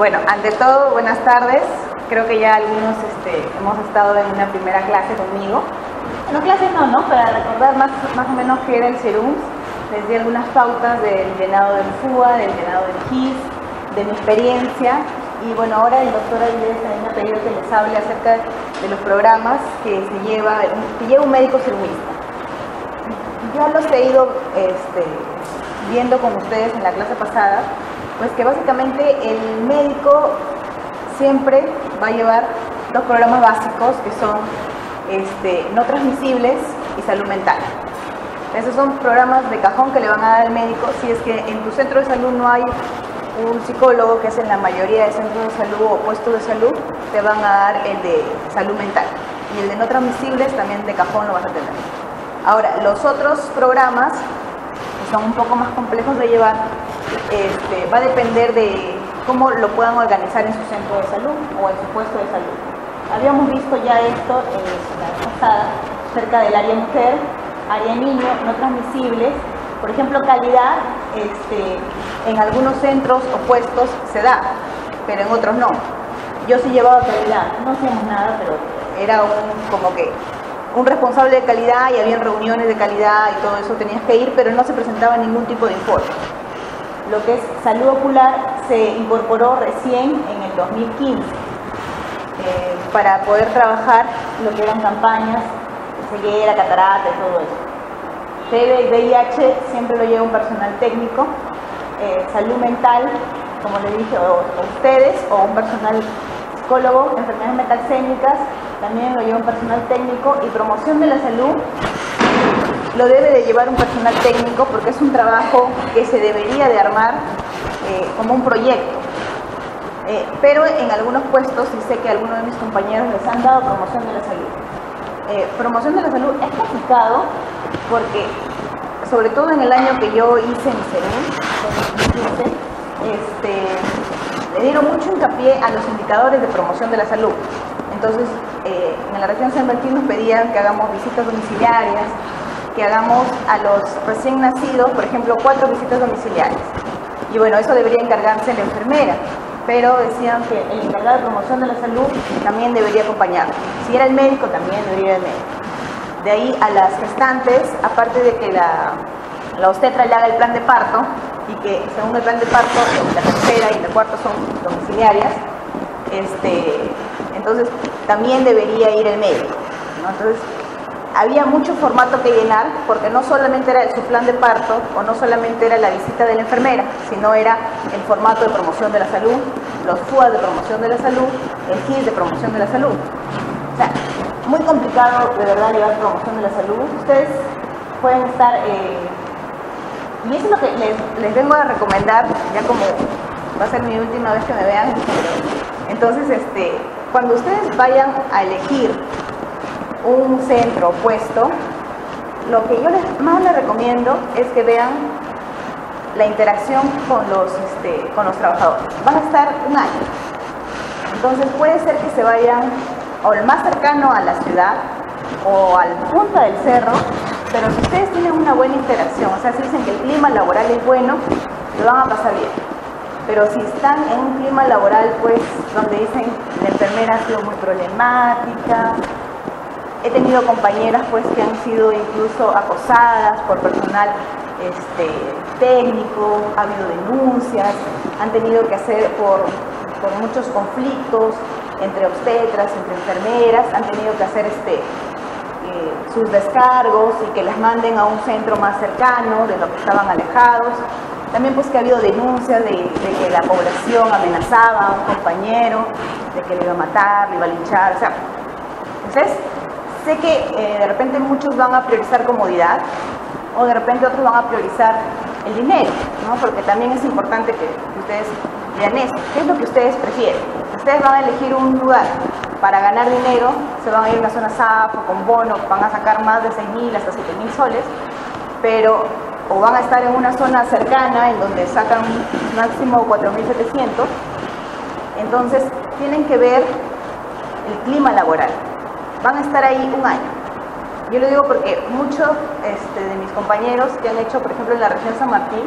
Bueno, ante todo, buenas tardes. Creo que ya algunos este, hemos estado en una primera clase conmigo. No, clase no, ¿no? Para recordar más, más o menos qué era el SERUMS, les di algunas pautas del llenado del FUA, del llenado del GIS, de mi experiencia. Y bueno, ahora el doctor Avilés también ha pedido que les hable acerca de los programas que se lleva, que lleva un médico serumista. Ya los he ido este, viendo con ustedes en la clase pasada, pues que básicamente el médico siempre va a llevar dos programas básicos que son este, no transmisibles y salud mental. Esos son programas de cajón que le van a dar al médico si es que en tu centro de salud no hay un psicólogo, que es en la mayoría de centros de salud o puestos de salud, te van a dar el de salud mental. Y el de no transmisibles también de cajón lo vas a tener. Ahora, los otros programas, que son un poco más complejos de llevar, este, va a depender de cómo lo puedan organizar en su centro de salud o en su puesto de salud. Habíamos visto ya esto en la vez pasada, cerca del área mujer, área niño, no transmisibles. Por ejemplo, calidad, este, en algunos centros o puestos se da, pero en otros no. Yo sí llevaba calidad, no hacíamos nada, pero era un, como que un responsable de calidad y había reuniones de calidad y todo eso tenías que ir, pero no se presentaba ningún tipo de informe. Lo que es salud ocular se incorporó recién en el 2015 eh, para poder trabajar lo que eran campañas, ceguera, catarata y todo eso. TB y VIH siempre lo lleva un personal técnico, eh, salud mental, como le dije, o, ustedes, o un personal psicólogo, enfermedades metalcémicas, también lo lleva un personal técnico y promoción de la salud lo debe de llevar un personal técnico porque es un trabajo que se debería de armar eh, como un proyecto. Eh, pero en algunos puestos, y sé que algunos de mis compañeros les han dado promoción de la salud. promoción de la salud es complicado porque sobre todo en el año que yo hice mi CERUM, este, le dieron mucho hincapié a los indicadores de promoción de la salud. Entonces, eh, en la región San Martín nos pedían que hagamos visitas domiciliarias, que hagamos a los recién nacidos, por ejemplo, cuatro visitas domiciliarias. Y bueno, eso debería encargarse la enfermera, pero decían que el encargado de promoción de la salud también debería acompañar. Si era el médico, también debería ir el médico. De ahí a las gestantes, aparte de que la, la obstetra le haga el plan de parto y que según el plan de parto, la tercera y la cuarta son domiciliarias, este, entonces también debería ir el médico. Entonces, había mucho formato que llenar porque no solamente era su plan de parto o no solamente era la visita de la enfermera, sino era el formato de promoción de la salud, los FUA de promoción de la salud, el GIS de promoción de la salud. O sea, muy complicado de verdad llevar promoción de la salud. Ustedes pueden estar, eh, y eso es lo que les, vengo a recomendar, ya como va a ser mi última vez que me vean, entonces este, cuando ustedes vayan a elegir un centro puesto, lo que yo les, más les recomiendo es que vean la interacción con los, este, con los trabajadores. Van a estar un año. Entonces puede ser que se vayan o el más cercano a la ciudad o al punta del cerro, pero si ustedes tienen una buena interacción, o sea, si dicen que el clima laboral es bueno, lo van a pasar bien. Pero si están en un clima laboral, pues, donde dicen la enfermera ha sido muy problemática, he tenido compañeras, pues, que han sido incluso acosadas por personal este, técnico, ha habido denuncias, han tenido que hacer por, muchos conflictos, entre obstetras, entre enfermeras, han tenido que hacer este, eh, sus descargos y que les manden a un centro más cercano de lo que estaban alejados. También pues que ha habido denuncias de, que la población amenazaba a un compañero, de que le iba a matar, le iba a linchar, o sea, entonces sé que eh, de repente muchos van a priorizar comodidad o de repente otros van a priorizar el dinero, ¿no? porque también es importante que ustedes vean eso, qué es lo que ustedes prefieren ustedes van a elegir un lugar para ganar dinero, se van a ir a una zona SAF con bono, van a sacar más de 6.000 hasta 7.000 soles, pero o van a estar en una zona cercana en donde sacan máximo 4.700, entonces tienen que ver el clima laboral. Van a estar ahí un año. Yo lo digo porque muchos este, de mis compañeros que han hecho, por ejemplo, en la región San Martín,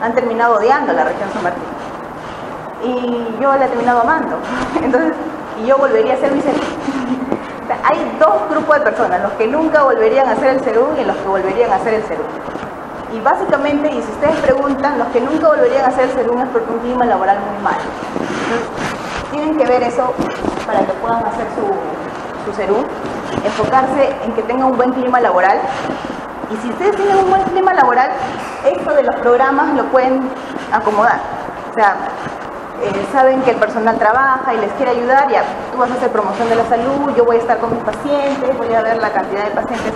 han terminado odiando la región San Martín y yo la he terminado amando. Entonces, y yo volvería a ser mi serú. hay dos grupos de personas, los que nunca volverían a hacer el serú y los que volverían a hacer el serú. Y básicamente, y si ustedes preguntan, los que nunca volverían a hacer el serú es porque un clima laboral muy malo. Entonces, tienen que ver eso para que puedan hacer su, su serú, enfocarse en que tengan un buen clima laboral. Y si ustedes tienen un buen clima laboral, esto de los programas lo pueden acomodar. O sea, eh, saben que el personal trabaja y les quiere ayudar, ya tú vas a hacer promoción de la salud, yo voy a estar con mis pacientes, voy a ver la cantidad de pacientes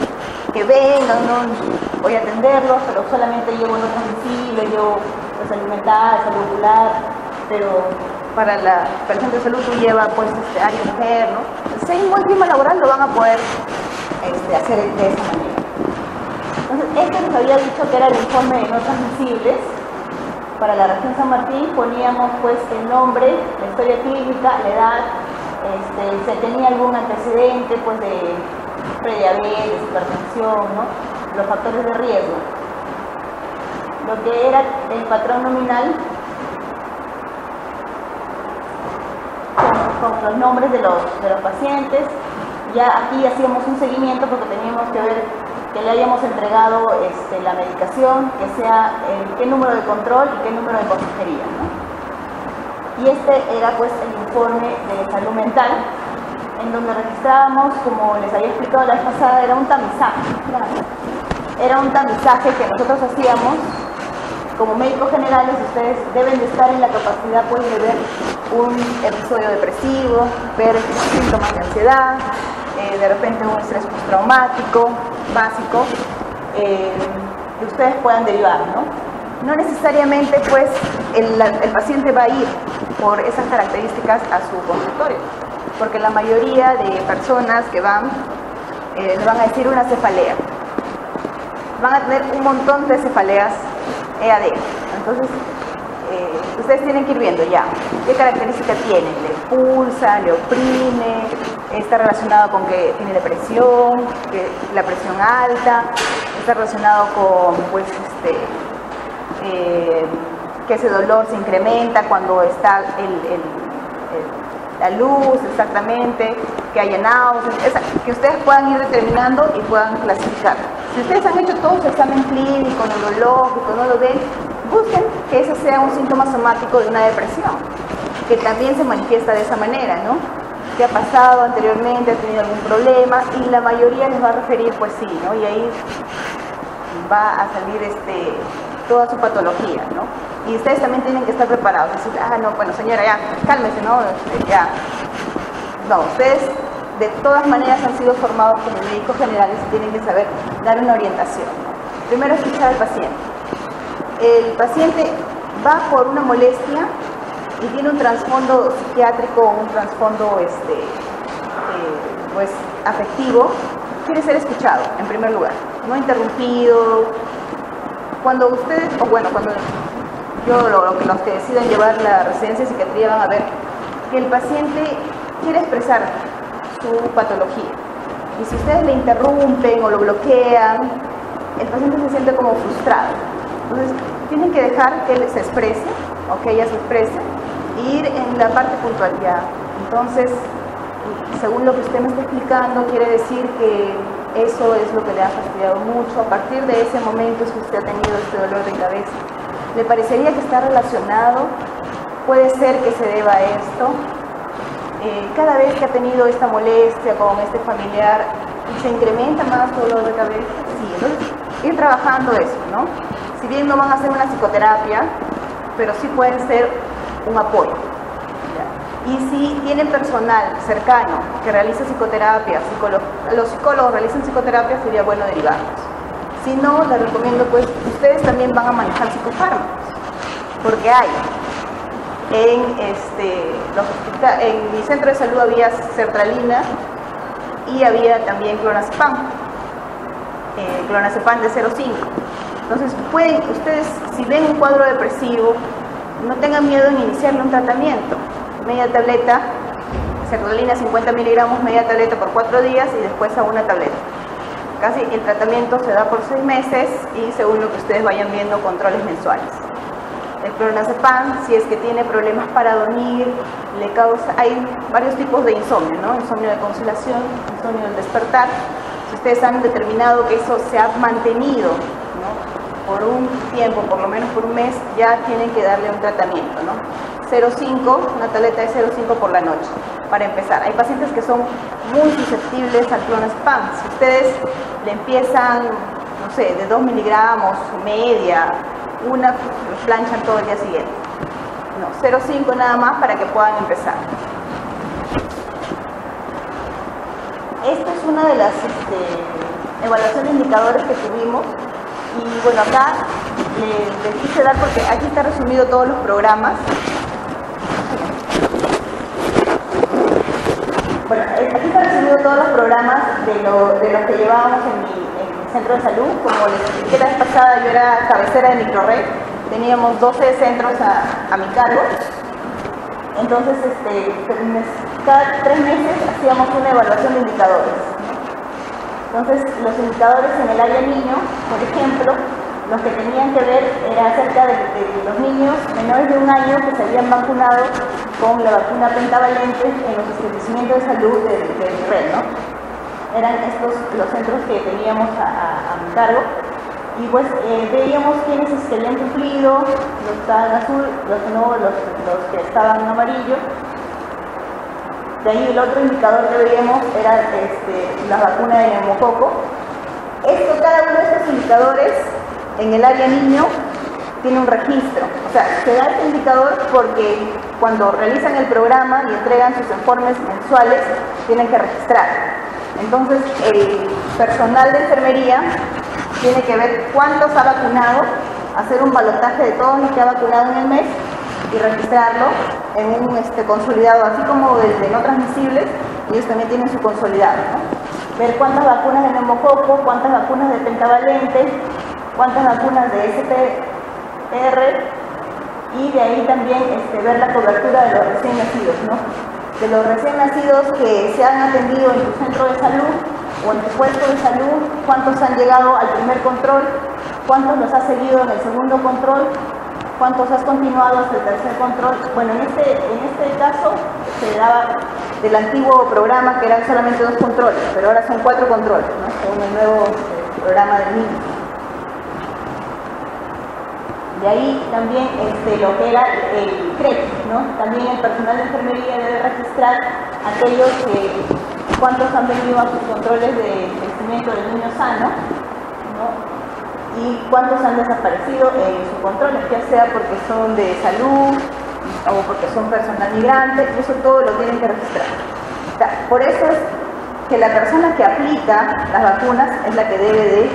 que vengan, ¿no? voy a atenderlos, pero solamente llevo no transmisible, yo pues alimentar, salud ocular, pero para la para de salud tú llevas pues este área mujer, ¿no? Un buen clima laboral lo van a poder este, hacer de esa manera. Entonces, este les había dicho que era el informe de no transmisibles, para la región San Martín poníamos pues el nombre, la historia clínica, la edad, este, se tenía algún antecedente pues de prediabetes, hipertensión, los factores de riesgo. Lo que era el patrón nominal con, los nombres de los, de los pacientes, ya aquí hacíamos un seguimiento porque teníamos que ver que le hayamos entregado este, la medicación, que sea eh, qué número de control y qué número de consejería. Y este era pues el informe de salud mental, en donde registrábamos, como les había explicado la vez pasada, era un tamizaje. Era un tamizaje que nosotros hacíamos como médicos generales, ustedes deben de estar en la capacidad pues, de ver un episodio depresivo, ver síntomas de ansiedad, eh, de repente un estrés postraumático básico, eh, que ustedes puedan derivar, ¿no? No necesariamente, pues, el, paciente va a ir por esas características a su consultorio, porque la mayoría de personas que van eh, van a decir una cefalea. Van a tener un montón de cefaleas EAD. Entonces, ustedes tienen que ir viendo ya qué características tiene. Le pulsa, le oprime, está relacionado con que tiene depresión, que la presión alta, está relacionado con pues este eh, que ese dolor se incrementa cuando está la luz exactamente, que haya náuseas, que ustedes puedan ir determinando y puedan clasificar. Si ustedes han hecho todo su examen clínico, neurológico, no lo ven, busquen que ese sea un síntoma somático de una depresión, que también se manifiesta de esa manera, ¿no? ha pasado anteriormente, ha tenido algún problema y la mayoría les va a referir pues sí, ¿no? Y ahí va a salir este, toda su patología, ¿no? Y ustedes también tienen que estar preparados, decir, ah, no, bueno señora, ya, cálmese, ¿no? Este, ya. No, ustedes de todas maneras han sido formados como médicos generales y tienen que saber dar una orientación. Primero escuchar al paciente. El paciente va por una molestia y tiene un trasfondo psiquiátrico, un trasfondo este, eh, pues, afectivo, quiere ser escuchado en primer lugar, no interrumpido. Cuando ustedes, o bueno, cuando yo lo, que los que deciden llevar la residencia de psiquiatría van a ver que el paciente quiere expresar su patología. Y si ustedes le interrumpen o lo bloquean, el paciente se siente como frustrado. Entonces, tienen que dejar que él se exprese o que ella se exprese ir en la parte puntualidad. Entonces, según lo que usted me está explicando, quiere decir que eso es lo que le ha fastidiado mucho. A partir de ese momento es que usted ha tenido este dolor de cabeza. ¿Le parecería que está relacionado? Puede ser que se deba a esto. Eh, cada vez que ha tenido esta molestia con este familiar, se incrementa más dolor de cabeza. Sí, entonces ir trabajando eso, ¿no? Si bien no van a hacer una psicoterapia, pero sí pueden ser un apoyo. Y si tienen personal cercano que realiza psicoterapia, los psicólogos realizan psicoterapia, sería bueno derivarlos. Si no, les recomiendo, pues, ustedes también van a manejar psicofármacos, porque hay. En, este, en mi centro de salud había sertralina y había también clonazepam, eh, clonazepam de 0,5. Entonces, pueden, ustedes, si ven un cuadro depresivo, no tengan miedo en iniciarle un tratamiento. Media tableta, sertralina 50 miligramos, media tableta por cuatro días y después a una tableta. Casi el tratamiento se da por seis meses y según lo que ustedes vayan viendo, controles mensuales. el clonazepam, si es que tiene problemas para dormir, le causa, hay varios tipos de insomnio, ¿no? Insomnio de conciliación, insomnio del despertar. Si ustedes han determinado que eso se ha mantenido por un tiempo, por lo menos por un mes, ya tienen que darle un tratamiento, ¿no? 0,5, una tableta de 0,5 por la noche, para empezar. Hay pacientes que son muy susceptibles al clonazepam. Si ustedes le empiezan, no sé, de 2 miligramos, media, una, planchan todo el día siguiente. No, 0,5 nada más para que puedan empezar. Esta es una de las este, evaluaciones de indicadores que tuvimos y bueno, acá les quise dar porque aquí está resumido todos los programas. Bueno, aquí está resumido todos los programas de, de los que llevábamos en mi, centro de salud. Como les expliqué la vez pasada, yo era cabecera de microred. Teníamos 12 centros a, mi cargo. Entonces, este, cada tres meses hacíamos una evaluación de indicadores. Entonces, los indicadores en el área niño, por ejemplo, los que tenían que ver era acerca de, los niños menores de un año que se habían vacunado con la vacuna pentavalente en los establecimientos de salud del de red. Eran estos los centros que teníamos a, mi cargo. Y pues eh, veíamos quiénes se habían cumplido, los que estaban azul, los no, los, los que estaban en amarillo, de ahí el otro indicador que veíamos era este, la vacuna de neumococo. Esto, cada uno de estos indicadores en el área niño tiene un registro. O sea, se da este indicador porque cuando realizan el programa y entregan sus informes mensuales, tienen que registrar. Entonces, el personal de enfermería tiene que ver cuántos ha vacunado, hacer un balotaje de todos los que ha vacunado en el mes y registrarlo en un este, consolidado, así como desde no transmisibles, ellos también tienen su consolidado. Ver cuántas vacunas de neumococo, cuántas vacunas de pentavalente, cuántas vacunas de SPR y de ahí también este, ver la cobertura de los recién nacidos. ¿no? De los recién nacidos que se han atendido en tu centro de salud o en tu puesto de salud, cuántos han llegado al primer control, cuántos los ha seguido en el segundo control cuántos has continuado hasta el tercer control. Bueno, en este, en este caso se daba del antiguo programa que eran solamente dos controles, pero ahora son cuatro controles, ¿no? según el nuevo eh, programa del MINS. De ahí también este, lo que era el CREC, ¿no? También el personal de enfermería debe registrar aquellos que, cuántos han venido a sus controles de crecimiento del niño sano, ¿no? Y cuántos han desaparecido en su control, ya sea porque son de salud o porque son personal migrante, eso todo lo tienen que registrar. por eso es que la persona que aplica las vacunas es la que debe de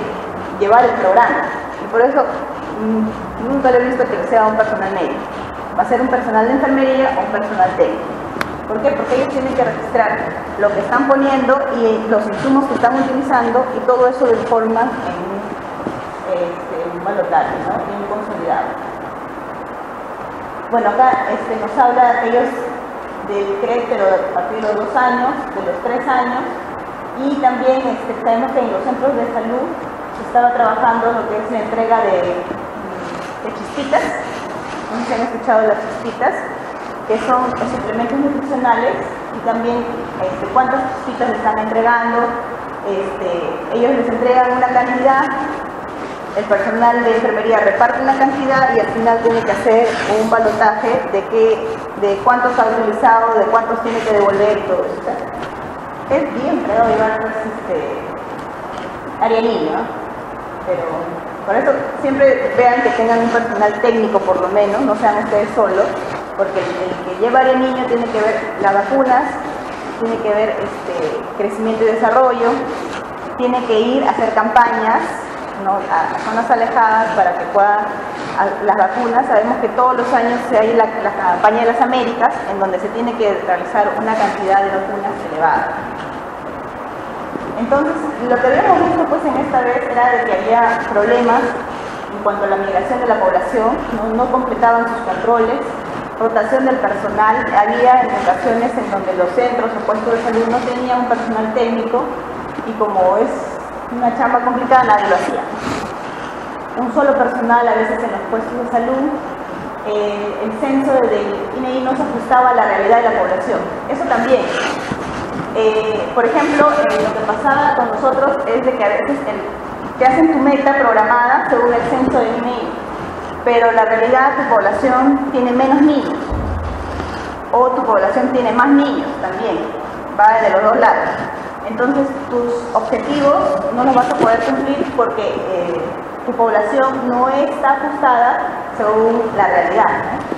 llevar el programa. Y por eso mm, nunca lo he visto que sea un personal médico. Va a ser un personal de enfermería o un personal técnico. ¿Por qué? Porque ellos tienen que registrar lo que están poniendo y los insumos que están utilizando y todo eso de forma en este, un balotaje, ¿no? bien consolidado. Bueno, acá este, nos habla de aquellos del pero a partir de los dos años, de los tres años, y también este, sabemos que en los centros de salud se estaba trabajando lo que es la entrega de, de chispitas, no si han escuchado las chispitas, que son suplementos nutricionales y también este, cuántas chispitas están entregando, este, ellos les entregan una cantidad el personal de enfermería reparte una cantidad y al final tiene que hacer un balotaje de qué, de cuántos ha utilizado, de cuántos tiene que devolver y todo eso. Es bien fregado llevar pues, este, área niño, pero por eso siempre vean que tengan un personal técnico por lo menos, no sean ustedes solos, porque el, que lleva área niño tiene que ver las vacunas, tiene que ver este, crecimiento y desarrollo, tiene que ir a hacer campañas a zonas alejadas para que puedan las vacunas. Sabemos que todos los años hay la, campaña de las Américas, en donde se tiene que realizar una cantidad de vacunas elevada. Entonces, lo que habíamos visto pues en esta vez era de que había problemas en cuanto a la migración de la población, no, no completaban sus controles, rotación del personal, había en ocasiones en donde los centros o puestos de salud no tenían un personal técnico y como es una chamba complicada, nadie lo hacía. Un solo personal a veces en los puestos de salud eh, el censo del INEI no se ajustaba a la realidad de la población. Eso también. Eh, por ejemplo, eh, lo que pasaba con nosotros es de que a veces te hacen tu meta programada según el censo del INEI, pero la realidad tu población tiene menos niños o tu población tiene más niños también, va de los dos lados. Entonces tus objetivos no los vas a poder cumplir porque tu población no está ajustada según la realidad.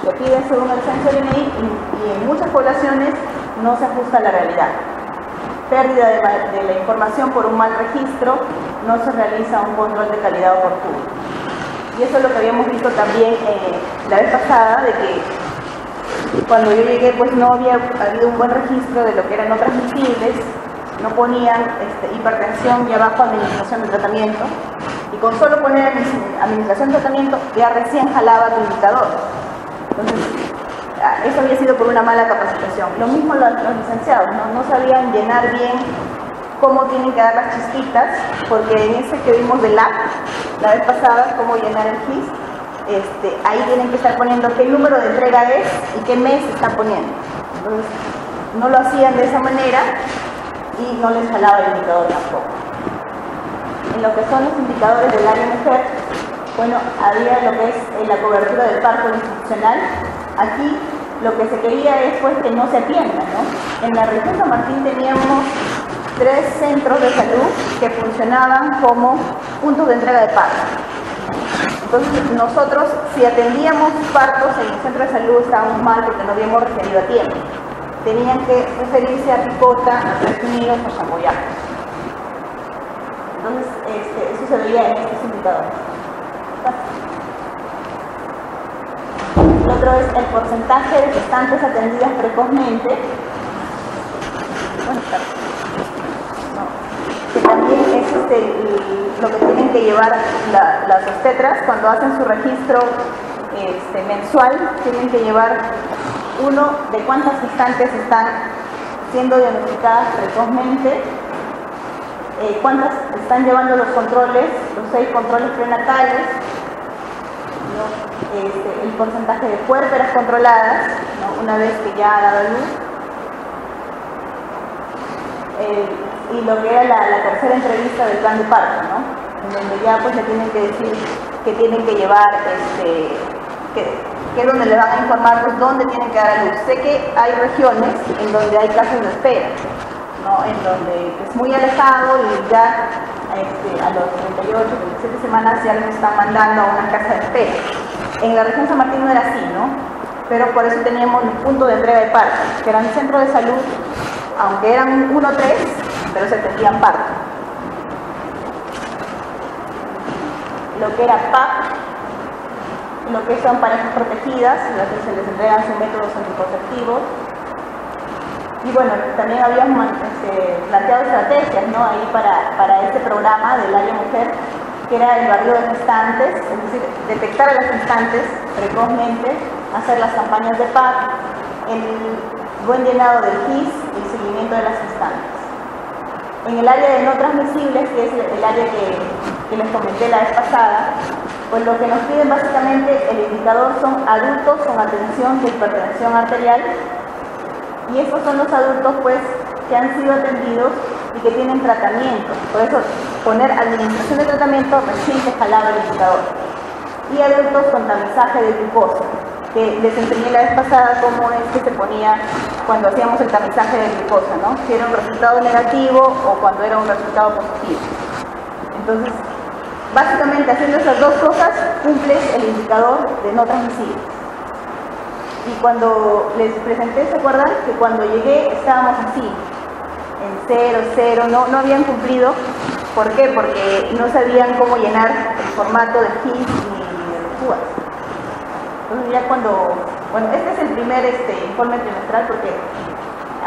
Se pide según el censo del y, en muchas poblaciones no se ajusta a la realidad. Pérdida de, la información por un mal registro, no se realiza un control de calidad oportuno. Y eso es lo que habíamos visto también eh, la vez pasada, de que cuando yo llegué pues no había habido un buen registro de lo que eran no transmisibles, no ponían este, hipertensión y abajo administración de tratamiento, y con solo poner administración de tratamiento ya recién jalaba tu indicador. Entonces, ah, eso había sido por una mala capacitación. Lo mismo los, licenciados, ¿no? sabían llenar bien cómo tienen que dar las chispitas, porque en ese que vimos del app la vez pasada, cómo llenar el GIS, este, ahí tienen que estar poniendo qué número de entrega es y qué mes están poniendo. Entonces, no lo hacían de esa manera y no les jalaba el indicador tampoco en lo que son los indicadores del área mujer, bueno, había lo que es eh, la cobertura del parto institucional. Aquí lo que se quería es pues que no se atienda, ¿no? En la región San Martín teníamos tres centros de salud que funcionaban como puntos de entrega de parto. Entonces nosotros si atendíamos partos en el centro de salud estábamos mal porque no habíamos referido a tiempo. Tenían que referirse a Picota, a Estados Unidos o Chamboyá. Entonces, este, eso se veía en estos indicadores. El otro es el porcentaje de gestantes atendidas precozmente. Que también es este, lo que tienen que llevar las obstetras cuando hacen su registro este, mensual, tienen que llevar uno de cuántas gestantes están siendo diagnosticadas precozmente eh, cuántas están llevando los controles, los seis controles prenatales, este, el porcentaje de puérperas controladas, una vez que ya ha dado luz, eh, y lo que era la, tercera entrevista del plan de parto, ¿no? en donde ya pues le tienen que decir que tienen que llevar, este, que, es donde le van a informar pues dónde tienen que dar a luz. Sé que hay regiones en donde hay casos de espera, en donde es muy alejado y ya este, a los 38, 37 semanas ya les están mandando a una casa de espera. En la región San Martín no era así, ¿no? Pero por eso teníamos un punto de entrega de parto, que era un centro de salud, aunque eran 1 3, pero se atendían parto. Lo que era PAP, lo que son parejas protegidas, las que se les entregan sus métodos anticonceptivos, y bueno, también habíamos este, planteado estrategias ¿no? ahí para, para este programa del área mujer, que era el barrio de gestantes, es decir, detectar a las gestantes precozmente, hacer las campañas de PAC, el buen llenado del GIS y el seguimiento de las gestantes. En el área de no transmisibles, que es el área que les comenté la vez pasada, pues lo que nos piden básicamente el indicador son adultos con atención de hipertensión arterial y estos son los adultos pues que han sido atendidos y que tienen tratamiento. Por eso poner administración de tratamiento recién se jalaba el indicador. Y adultos con tamizaje de glucosa, que les enseñé la vez pasada cómo es que se ponía cuando hacíamos el tamizaje de glucosa, ¿no? Si era un resultado negativo o cuando era un resultado positivo. Entonces, básicamente haciendo esas dos cosas cumples el indicador de no transmisible. Y cuando les presenté, ¿se acuerdan? Que cuando llegué estábamos así, en cero, cero, no, no habían cumplido. ¿Por qué? Porque no sabían cómo llenar el formato de GIS ni de los CUAS. Entonces ya cuando, bueno, este es el primer este, informe trimestral porque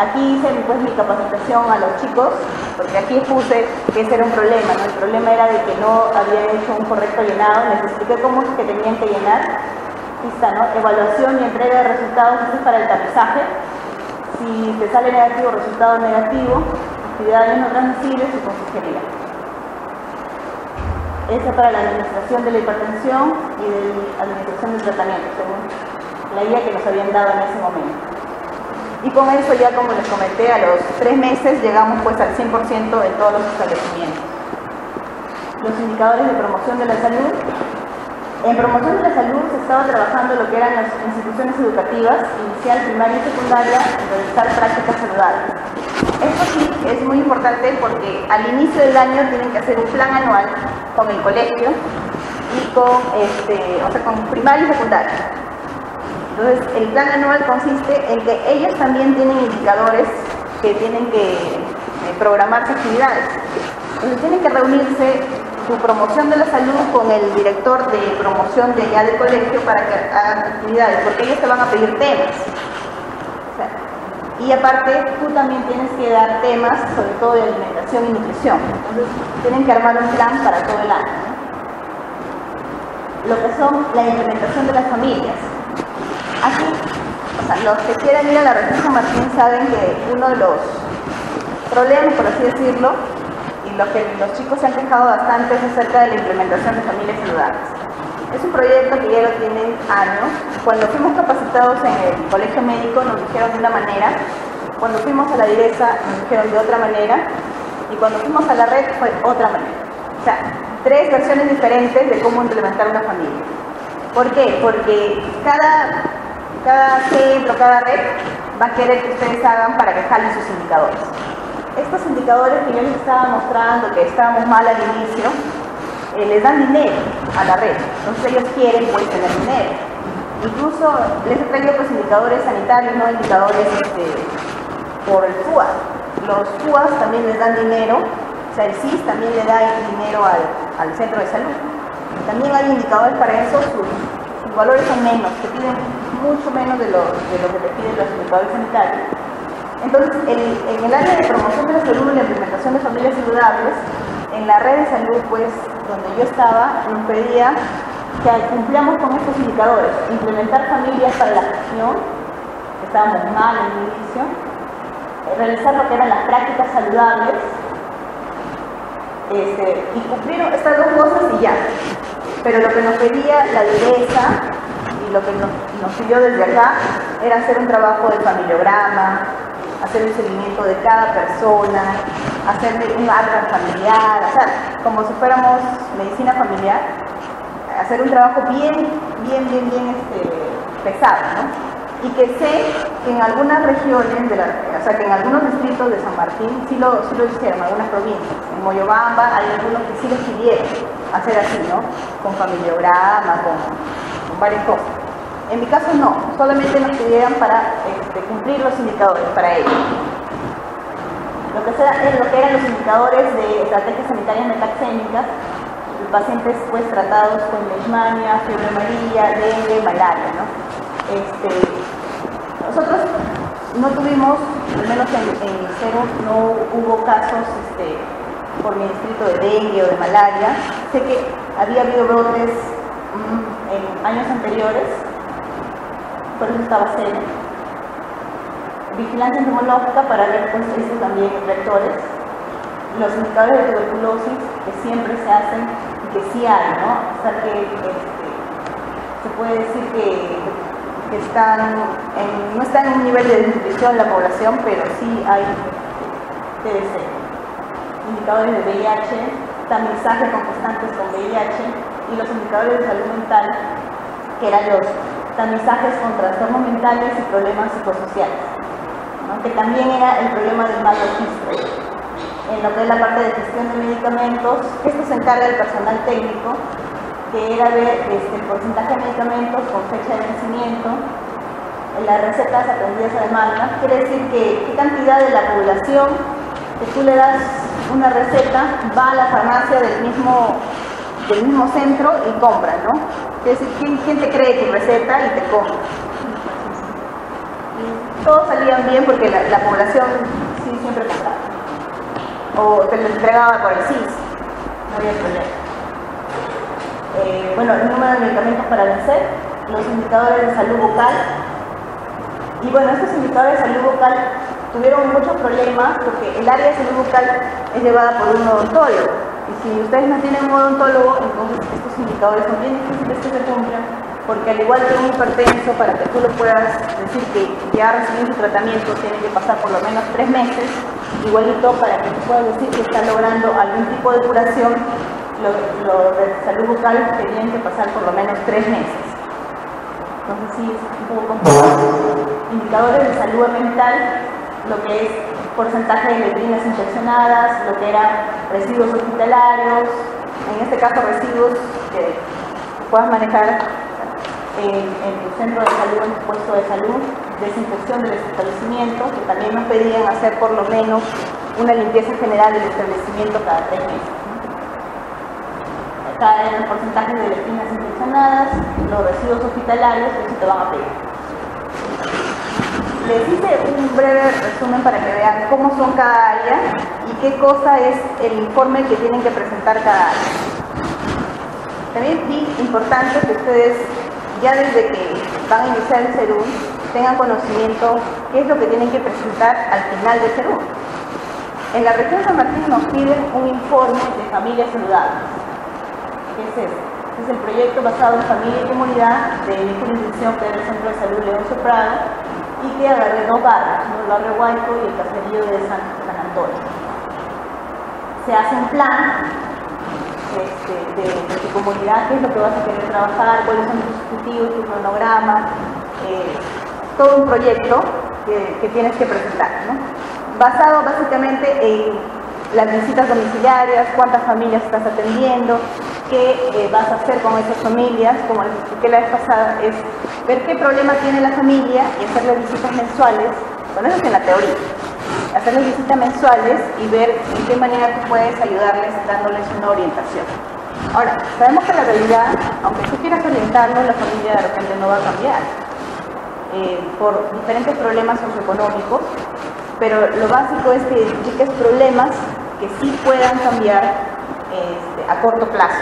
aquí hice pues, mi capacitación a los chicos, porque aquí puse que ese era un problema. El problema era de que no había hecho un correcto llenado, les expliqué cómo es que tenían que llenar ¿no? Evaluación y entrega de resultados, es para el tamizaje. Si te sale negativo, resultado negativo, actividades no transmisibles y consejería. Esa para la administración de la hipertensión y de la administración del tratamiento, según la guía que nos habían dado en ese momento. Y con eso ya, como les comenté, a los tres meses llegamos pues al 100% en todos los establecimientos. Los indicadores de promoción de la salud. En promoción de la salud se estaba trabajando lo que eran las instituciones educativas, inicial, primaria y secundaria, en realizar prácticas saludables. Esto sí es muy importante porque al inicio del año tienen que hacer un plan anual con el colegio y con, este, o sea, con primaria y secundaria. Entonces, el plan anual consiste en que ellos también tienen indicadores que tienen que eh, programar sus actividades. Entonces, tienen que reunirse su promoción de la salud con el director de promoción de allá del colegio para que hagan actividades, porque ellos te van a pedir temas. y aparte, tú también tienes que dar temas, sobre todo de alimentación y nutrición. Entonces, tienen que armar un plan para todo el año. Lo que son la implementación de las familias. Aquí, o sea, los que quieran ir a la San Martín saben que uno de los problemas, por así decirlo, y lo que los chicos se han quejado bastante es acerca de la implementación de familias saludables. Es un proyecto que ya lo tienen años. Cuando fuimos capacitados en el colegio médico nos dijeron de una manera, cuando fuimos a la direza nos dijeron de otra manera, y cuando fuimos a la red fue otra manera. O sea, tres versiones diferentes de cómo implementar una familia. ¿Por qué? Porque cada cada centro, cada red va a querer que ustedes hagan para que jalen sus indicadores. Estos indicadores que yo les estaba mostrando, que estábamos mal al inicio, eh, les dan dinero a la red. Entonces ellos quieren pues tener dinero. Incluso les he traído pues indicadores sanitarios, no indicadores este, por el FUA. Los FUAs también les dan dinero, o sea, el CIS también le da dinero al, al centro de salud. También hay indicadores para eso, sus, sus valores son menos, que piden mucho menos de lo, de lo que te piden los indicadores sanitarios. Entonces, en el área de promoción de la salud y la implementación de familias saludables, en la red de salud, pues, donde yo estaba, nos pedía que cumplamos con estos indicadores, implementar familias para la gestión, estábamos mal en el inicio, eh, realizar lo que eran las prácticas saludables, este, y cumplir estas dos cosas y ya. Pero lo que nos pedía la dureza lo que nos, pidió desde acá era hacer un trabajo de familiograma, hacer el seguimiento de cada persona, hacer un árbol familiar, o sea, como si fuéramos medicina familiar, hacer un trabajo bien, bien, bien, bien este, pesado, ¿no? Y que sé que en algunas regiones, de la, o sea, que en algunos distritos de San Martín sí lo, sí lo hicieron, algunas provincias. En Moyobamba hay algunos que sí les pidieron hacer así, ¿no? Con familiograma, con, con varias cosas. En mi caso no, solamente nos pidieron para este, cumplir los indicadores para ellos. Lo que, sea, que eran los indicadores de estrategias sanitarias metaxémicas, pacientes pues tratados con leishmania, fiebre amarilla, dengue, malaria. Este, nosotros no tuvimos, al menos en, en cero, no hubo casos este, por mi distrito de dengue o de malaria. Sé que había habido brotes mm, en años anteriores, por eso estaba serio. Vigilancia entomológica para ver pues estos también vectores. Los indicadores de tuberculosis que siempre se hacen y que sí hay, ¿no? O sea que este, se puede decir que, no están en un nivel de desnutrición la población, pero sí hay TDC. Indicadores de VIH, tamizaje con constantes con VIH y los indicadores de salud mental, que eran los tamizajes con trastornos mentales y problemas psicosociales, que también era el problema del mal registro. En lo que es la parte de gestión de medicamentos, esto se encarga del personal técnico, que era ver este, el porcentaje de medicamentos con fecha de vencimiento, las recetas atendidas a demanda, quiere decir que qué cantidad de la población que tú le das una receta va a la farmacia del mismo, del mismo centro y compra, ¿no? Es decir, ¿quién, te cree tu receta y te compra? Y todos salían bien porque la, población sí siempre compraba. O te lo entregaba por el CIS, no había problema. Eh, bueno, el número de medicamentos para vencer, los indicadores de salud bucal. Y bueno, estos indicadores de salud bucal tuvieron muchos problemas porque el área de salud bucal es llevada por un odontólogo. Y si ustedes no tienen un odontólogo, entonces estos indicadores son bien difíciles que se cumplan porque al igual que un hipertenso, para que tú lo puedas decir que ya recibió su tratamiento, tiene que pasar por lo menos tres meses, igualito para que tú puedas decir que está logrando algún tipo de curación, lo, de salud bucal tienen que pasar por lo menos tres meses. Entonces sí, es un poco complicado. Indicadores de salud mental, lo que es porcentaje de letrinas infeccionadas, lo que eran residuos hospitalarios, en este caso residuos que puedas manejar en, tu centro de salud, en tu puesto de salud, desinfección del establecimiento, que también nos pedían hacer por lo menos una limpieza general del establecimiento cada tres meses. Acá en el porcentaje de letrinas infeccionadas, los residuos hospitalarios, eso te van a pedir. Les hice un breve resumen para que vean cómo son cada área y qué cosa es el informe que tienen que presentar cada área. También es importante que ustedes ya desde que van a iniciar el CERUM tengan conocimiento qué es lo que tienen que presentar al final del CERUM. En la región San Martín nos piden un informe de familias saludables. ¿Qué es eso? es el proyecto basado en familia y comunidad de jurisdicción el Centro de Salud León Soprado y que agarré dos barrios, el barrio Guayco y el caserío de San, San Antonio. Se hace un plan este, de, tu comunidad, qué es lo que vas a querer trabajar, cuáles son tus objetivos, tu cronograma, eh, todo un proyecto que, tienes que presentar, basado básicamente en las visitas domiciliarias, cuántas familias estás atendiendo, qué eh, vas a hacer con esas familias, como les expliqué la vez pasada, es ver qué problema tiene la familia y hacerle visitas mensuales, bueno eso es en la teoría, hacerles visitas mensuales y ver en qué manera tú puedes ayudarles dándoles una orientación. Ahora, sabemos que la realidad, aunque tú quieras orientarlo, la familia de repente no va a cambiar eh, por diferentes problemas socioeconómicos, pero lo básico es que identifiques problemas que sí puedan cambiar este, a corto plazo.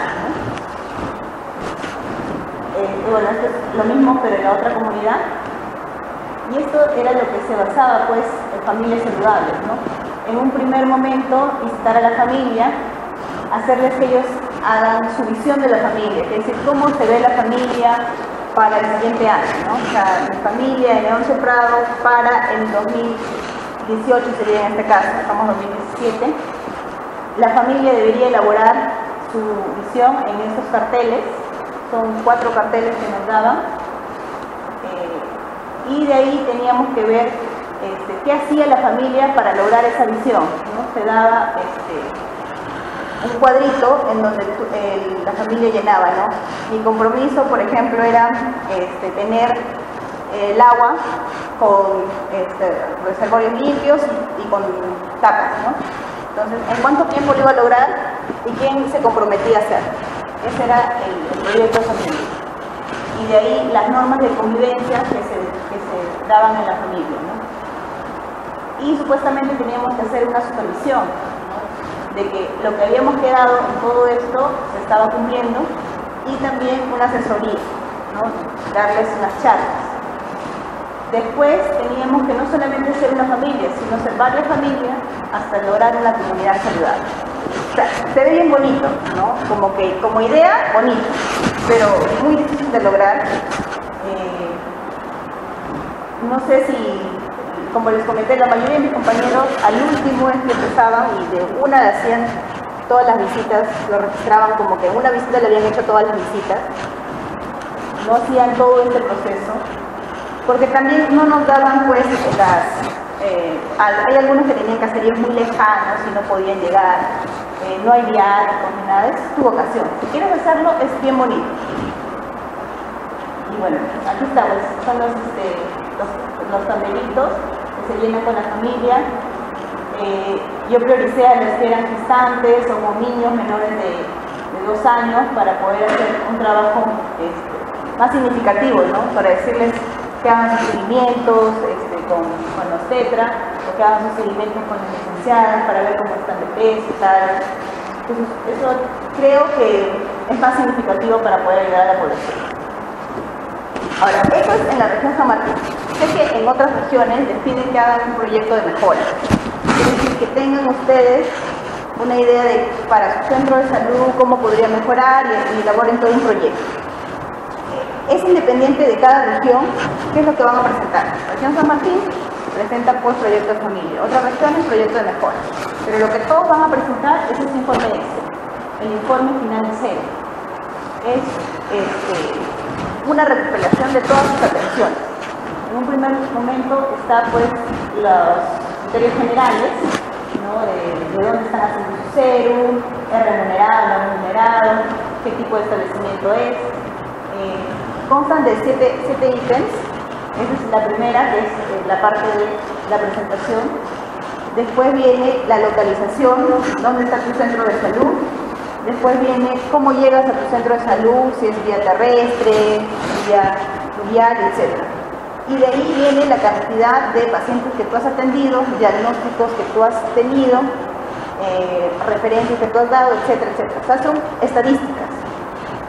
Eh, lo mismo, pero en la otra comunidad. Y esto era lo que se basaba, pues, familias saludables, ¿no? En un primer momento, visitar a la familia, hacerles que ellos hagan su visión de la familia, es decir, cómo se ve la familia para el siguiente año, ¿no? O sea, la familia en León Prado para el 2018 sería en este caso, estamos en 2017, la familia debería elaborar su visión en esos carteles, son cuatro carteles que nos daban, eh, y de ahí teníamos que ver este, qué hacía la familia para lograr esa visión. Se daba este, un cuadrito en donde la familia llenaba. ¿no? Mi compromiso, por ejemplo, era este, tener el agua con reservorios limpios y, con tapas. Entonces, ¿en cuánto tiempo lo iba a lograr y quién se comprometía a hacer? Ese era el, proyecto familiar. Y de ahí las normas de convivencia que se, que se daban en la familia. ¿no? y supuestamente teníamos que hacer una supervisión de que lo que habíamos quedado en todo esto se estaba cumpliendo y también una asesoría, ¿no? darles unas charlas. Después teníamos que no solamente ser una familia, sino ser varias familias hasta lograr una comunidad saludable. Se ve bien bonito, ¿no? Como que como idea, bonito, pero muy difícil de lograr. Eh, no sé si como les comenté, la mayoría de mis compañeros al último es que empezaban y de una hacían todas las visitas, lo registraban como que una visita le habían hecho todas las visitas, no hacían todo este proceso, porque también no nos daban pues las... Eh, hay algunos que tenían caseríos muy lejanos y no podían llegar, eh, no hay viáticos ni nada, es tu vocación. Si quieres hacerlo, es bien bonito. Y bueno, aquí estamos, son los, este, los, los se llena con la familia. Eh, yo prioricé a los que eran gestantes o niños menores de, dos años para poder hacer un trabajo este, más significativo, ¿no? Para decirles que hagan sus seguimientos este, con, los tetra, o que hagan sus seguimientos con las licenciadas para ver cómo están de peso y tal. Entonces, eso creo que es más significativo para poder ayudar a la población. Ahora, eso es en la región San Martín. Sé que en otras regiones les piden que hagan un proyecto de mejora. Es decir, que tengan ustedes una idea de para su centro de salud cómo podría mejorar y, elaboren todo un proyecto. es independiente de cada región qué es lo que van a presentar. La región San Martín presenta pues proyecto de familia, otra región es proyecto de mejora. Pero lo que todos van a presentar es ese informe de el informe final de cero. Es este, una recopilación de todas sus atenciones. En un primer momento está pues los criterios generales, de, dónde están haciendo su serum, es remunerado, no remunerado, qué tipo de establecimiento es. Eh, constan de siete, siete ítems. Esa es la primera, que es eh, la parte de la presentación. Después viene la localización, dónde está tu centro de salud. Después viene cómo llegas a tu centro de salud, si es vía terrestre, vía fluvial, etc. Y de ahí viene la cantidad de pacientes que tú has atendido, diagnósticos que tú has tenido, eh, referencias que tú has dado, etcétera, etcétera. O sea, son estadísticas.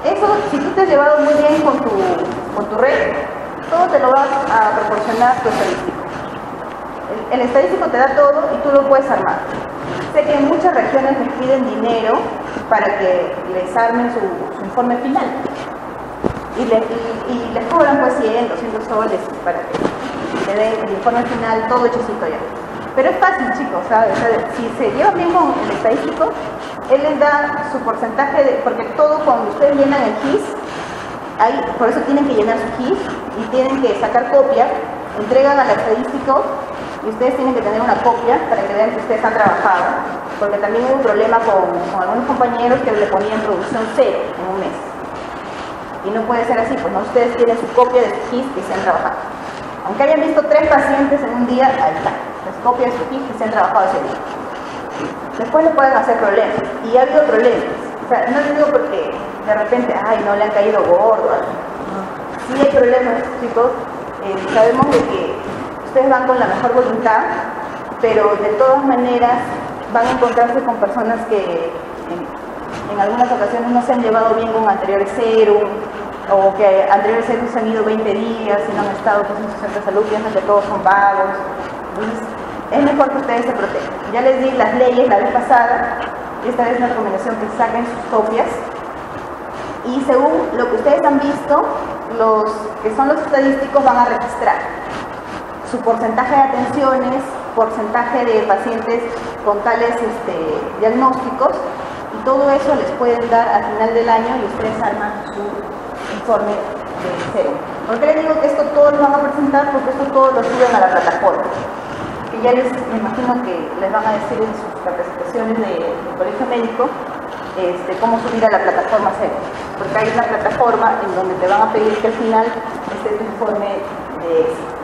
Eso, si tú te has llevado muy bien con tu, con tu red, todo te lo va a proporcionar tu estadístico. El, estadístico te da todo y tú lo puedes armar. Sé que en muchas regiones les piden dinero para que les armen su, informe final. Y, les cobran pues 100, 200 soles para que le den el informe final todo hechecito ya. Pero es fácil, chicos, ¿sabes? si se llevan bien con el estadístico, él les da su porcentaje, de, porque todo cuando ustedes llenan el GIS, por eso tienen que llenar su GIS y tienen que sacar copia, entregan al estadístico y ustedes tienen que tener una copia para que vean que ustedes han trabajado, porque también hubo un problema con, algunos compañeros que le ponían producción cero en un mes. Y no puede ser así, pues no ustedes tienen su copia de su GIS que se han trabajado. Aunque hayan visto tres pacientes en un día, ahí está, las copias de su GIS que se han trabajado ese día. Después le pueden hacer problemas, y ha habido problemas. Sea, no les digo porque de repente, ay, no le han caído gordo. Sí hay problemas, chicos. Eh, sabemos de que ustedes van con la mejor voluntad, pero de todas maneras van a encontrarse con personas que en, algunas ocasiones no se han llevado bien con anteriores serum, o que anteriores serum se han ido 20 días y no han estado pues, en su centro de salud, piensan que todos son vagos. Es mejor que ustedes se protejan. Ya les di las leyes la vez pasada, esta vez una recomendación que saquen sus copias. Y según lo que ustedes han visto, los que son los estadísticos van a registrar su porcentaje de atenciones, porcentaje de pacientes con tales este, diagnósticos y todo eso les pueden dar al final del año y ustedes arman su informe de cero. ¿Por qué les digo que esto todo lo van a presentar? Porque esto todo lo suben a la plataforma. Ya les imagino que les van a decir en sus capacitaciones de, colegio médico este, cómo subir a la plataforma cero. Porque hay una plataforma en donde te van a pedir que al final esté tu informe de éxito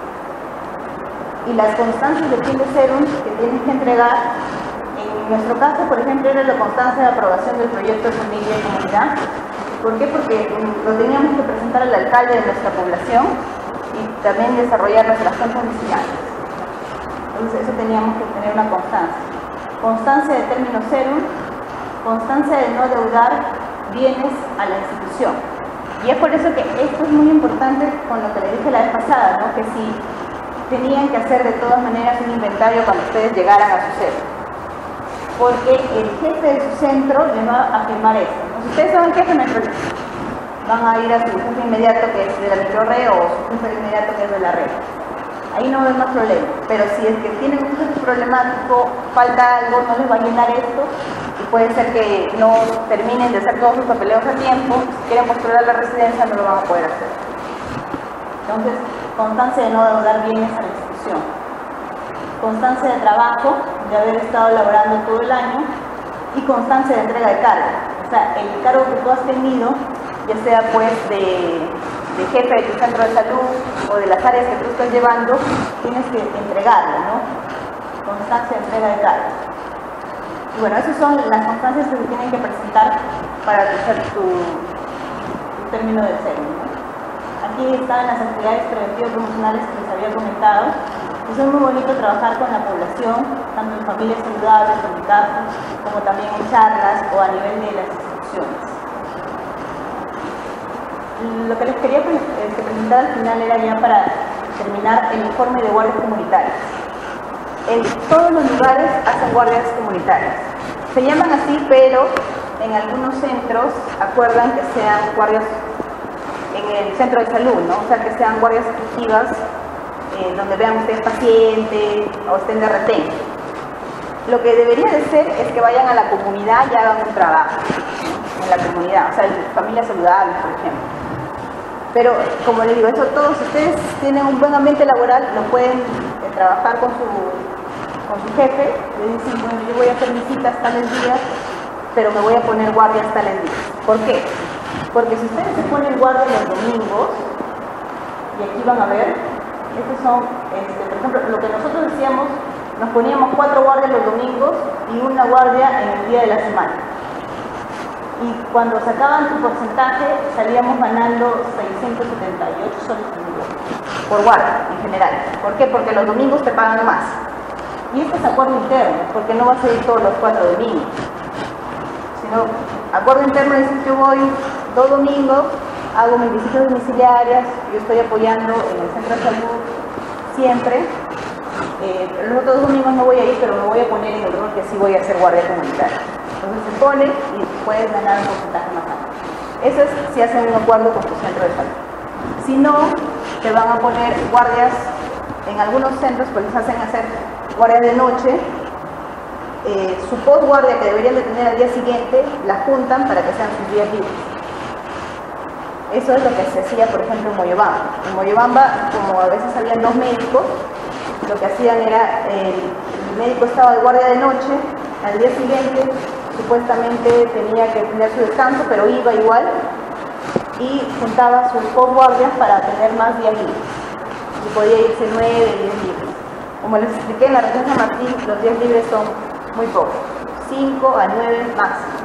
y las constancias de fin de serum que tienes que entregar. En nuestro caso, por ejemplo, era la constancia de aprobación del proyecto de familia y comunidad. ¿Por qué? Porque lo teníamos que presentar al alcalde de nuestra población y también desarrollar nuestras cuentas vecinales. Entonces eso teníamos que tener una constancia. Constancia de término serum, constancia de no deudar bienes a la institución. Y es por eso que esto es muy importante con lo que le dije la vez pasada, ¿no? que si tenían que hacer de todas maneras un inventario cuando ustedes llegaran a su centro. Porque el jefe de su centro le va a firmar esto. Si ustedes son el jefe, no Van a ir a su jefe inmediato que es de la microred o su jefe inmediato que es de la red. Ahí no hay más problema. Pero si es que tienen un jefe problemático, falta algo, no les va a llenar esto, y puede ser que no terminen de hacer todos sus papeleos a tiempo, si quieren postular la residencia no lo van a poder hacer. Entonces, constancia de no deudar bienes a la institución, constancia de trabajo, de haber estado laborando todo el año, y constancia de entrega de cargo. O sea, el cargo que tú has tenido, ya sea pues de, jefe de tu centro de salud o de las áreas que tú estás llevando, tienes que entregarlo, ¿no? Constancia de entrega de cargo. Y bueno, esas son las constancias que se tienen que presentar para hacer tu, término de cero aquí estaban las actividades preventivas promocionales que les había comentado. es muy bonito trabajar con la población, tanto en familias saludables, en mi caso, como también en charlas o a nivel de las instituciones. Lo que les quería presentar al final era ya para terminar el informe de guardias comunitarias. En todos los lugares hacen guardias comunitarias. Se llaman así, pero en algunos centros acuerdan que sean guardias el centro de salud. O sea, que sean guardias efectivas eh, donde vean ustedes pacientes o estén de retén. Lo que debería de ser es que vayan a la comunidad y hagan un trabajo en la comunidad, o sea, familias saludables, por ejemplo. Pero, como les digo, eso todos ustedes tienen un buen ambiente laboral, lo pueden eh, trabajar con su, con su jefe, le dicen, bueno, yo voy a hacer visitas tales días, pero me voy a poner guardias tales días. ¿Por qué? Porque si ustedes se ponen guardia los domingos, y aquí van a ver, estos son, este, por ejemplo, lo que nosotros decíamos, nos poníamos cuatro guardias los domingos y una guardia en el día de la semana. Y cuando sacaban su porcentaje, salíamos ganando 678 soles por guardia en general. ¿Por qué? Porque los domingos te pagan más. Y este es acuerdo interno, porque no vas a ir todos los cuatro domingos. Sino, acuerdo interno es que yo voy dos domingos, hago mis visitas domiciliarias, yo estoy apoyando en el centro de salud siempre. Eh, los otros domingos no voy a ir, pero me voy a poner en el rol que sí voy a hacer guardia comunitaria. Entonces se pone y puedes ganar un porcentaje más alto. Eso es si hacen un acuerdo con tu centro de salud. Si no, te van a poner guardias, en algunos centros pues les hacen hacer guardias de noche, eh, su postguardia que deberían de tener al día siguiente, la juntan para que sean sus días libres. Eso es lo que se hacía, por ejemplo, en Moyobamba. En Moyobamba, como a veces habían dos médicos, lo que hacían era, el médico estaba de guardia de noche, al día siguiente supuestamente tenía que tener su descanso, pero iba igual y juntaba sus guardias para tener más días libres. Y podía irse nueve días libres. Como les expliqué, en la región San Martín los días libres son muy pocos, cinco a nueve máximo.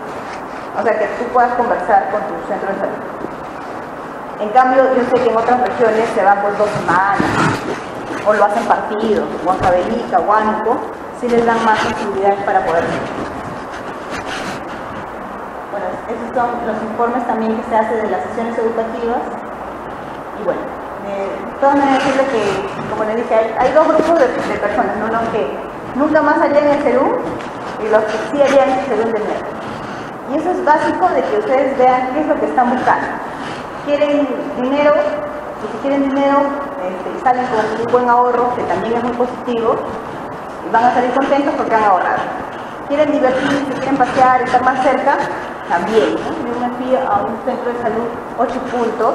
O sea que tú puedas conversar con tu centro de salud. En cambio, yo sé que en otras regiones se van por dos semanas, o lo hacen partidos, Huancavelica, Huánuco, si les dan más posibilidades para poder esos son los informes también que se hacen de las sesiones educativas. Y bueno, de todas maneras decirles que, como les dije, hay, dos grupos de, personas, ¿no? los que nunca más harían el CERUM y los que sí harían el CERUM de nuevo. Y eso es básico de que ustedes vean qué es lo que están buscando. ¿Quieren dinero? Y si quieren dinero, este, salen con un buen ahorro, que también es muy positivo, y van a salir contentos porque han ahorrado. ¿Quieren divertirse, quieren pasear, estar más cerca? También. Yo me a un centro de salud 8 puntos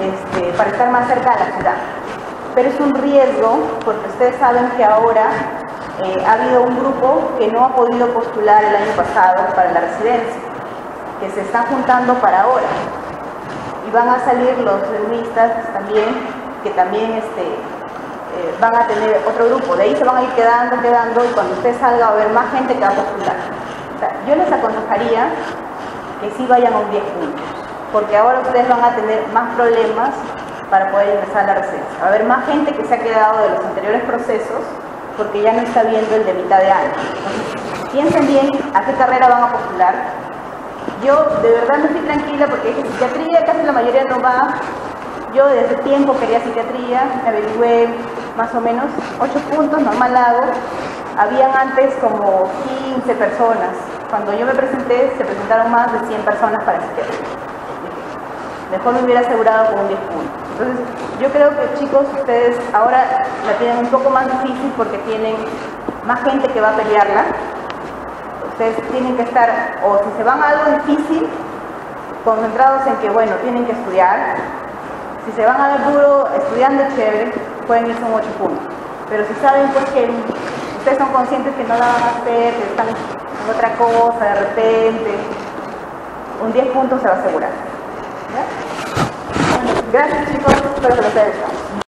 este, para estar más cerca de la ciudad. Pero es un riesgo porque ustedes saben que ahora eh, ha habido un grupo que no ha podido postular el año pasado para la residencia, que se está juntando para ahora. Y van a salir los feministas también que también este, eh, van a tener otro grupo. De ahí se van a ir quedando, quedando, y cuando usted salga va a haber más gente que va a postular. Yo les aconsejaría que sí vayan a un 10 puntos, porque ahora ustedes van a tener más problemas para poder ingresar a la residencia. Va a haber más gente que se ha quedado de los anteriores procesos porque ya no está viendo el de mitad de año. Entonces, piensen bien a qué carrera van a postular. Yo de verdad no estoy tranquila porque es psiquiatría casi la mayoría no va, yo desde tiempo quería psiquiatría, me averigüé más o menos 8 puntos, normal lado. Habían antes como 15 personas. Cuando yo me presenté, se presentaron más de 100 personas para psiquiatría. Mejor me hubiera asegurado con 10 puntos. Entonces, yo creo que chicos, ustedes ahora la tienen un poco más difícil porque tienen más gente que va a pelearla. Ustedes tienen que estar, o si se van a algo difícil, concentrados en que, bueno, tienen que estudiar, si se van a ver duro estudiando chévere, pueden irse un 8 puntos. Pero si saben pues que ustedes son conscientes que no la van a hacer, que están otra cosa de repente, un 10 puntos se va a asegurar. gracias chicos, espero que lo haya